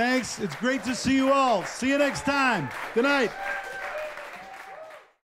Thanks. It's great to see you all. See you next time. Good night.